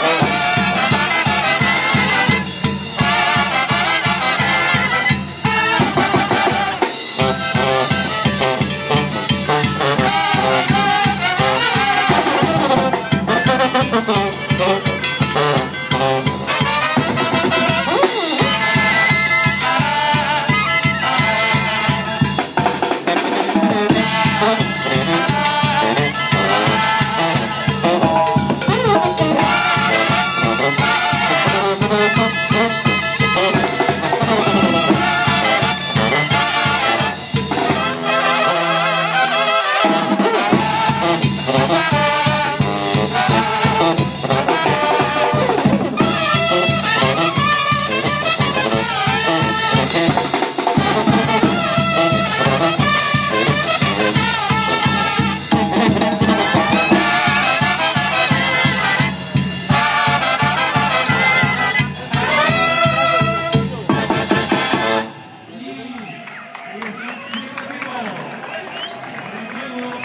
Bye.